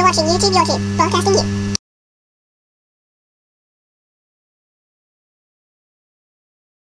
You're watching YouTube, YouTube, broadcasting you.